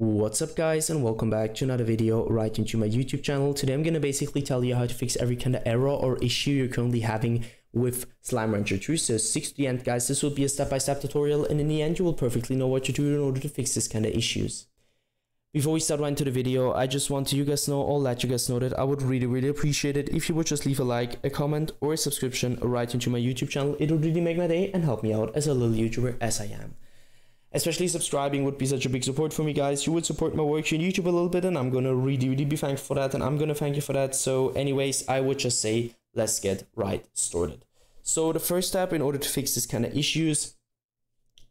What's up guys and welcome back to another video right into my YouTube channel. Today I'm to basically tell you how to fix every kind of error or issue you're currently having with Slime Rancher 2. So stick to the end guys, this will be a step-by-step -step tutorial and in the end you will perfectly know what to do in order to fix this kind of issues. Before we start right into the video, I just want to you guys know or let you guys know that I would really really appreciate it if you would just leave a like, a comment or a subscription right into my YouTube channel. It would really make my day and help me out as a little YouTuber as I am. Especially subscribing would be such a big support for me, guys. You would support my work on YouTube a little bit, and I'm gonna really, be thankful for that, and I'm gonna thank you for that. So, anyways, I would just say, let's get right started. So, the first step in order to fix this kind of issues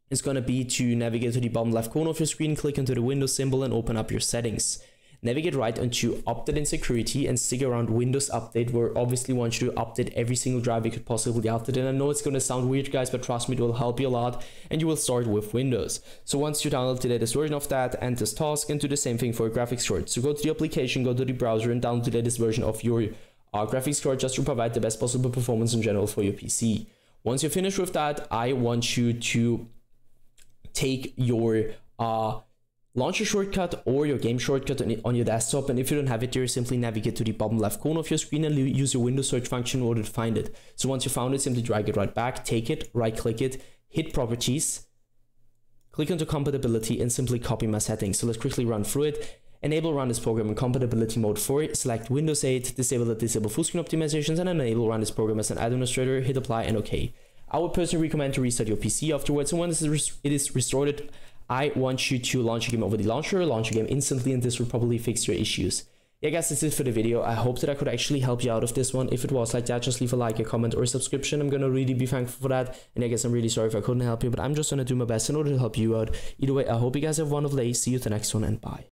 is gonna be to navigate to the bottom left corner of your screen, click into the Windows symbol, and open up your settings navigate right onto update and security and stick around Windows Update where obviously want you to update every single drive you could possibly update. And I know it's going to sound weird guys, but trust me, it will help you a lot and you will start with Windows. So once you download the latest version of that and this task and do the same thing for graphics card. So go to the application, go to the browser and download the latest version of your uh, graphics card just to provide the best possible performance in general for your PC. Once you're finished with that, I want you to take your uh, Launch a shortcut or your game shortcut on your desktop and if you don't have it here, simply navigate to the bottom left corner of your screen and use your Windows search function in order to find it. So once you found it, simply drag it right back, take it, right click it, hit properties, click onto compatibility and simply copy my settings. So let's quickly run through it. Enable run this program in compatibility mode 4, select Windows 8, disable the disable full screen optimizations and enable run this program as an administrator, hit apply and OK. I would personally recommend to restart your PC afterwards and once it is restored, I want you to launch a game over the launcher, launch a game instantly, and this will probably fix your issues. Yeah, guys, that's it for the video. I hope that I could actually help you out of this one. If it was like that, just leave a like, a comment, or a subscription. I'm gonna really be thankful for that. And I guess I'm really sorry if I couldn't help you, but I'm just gonna do my best in order to help you out. Either way, I hope you guys have a wonderful day. See you at the next one, and bye.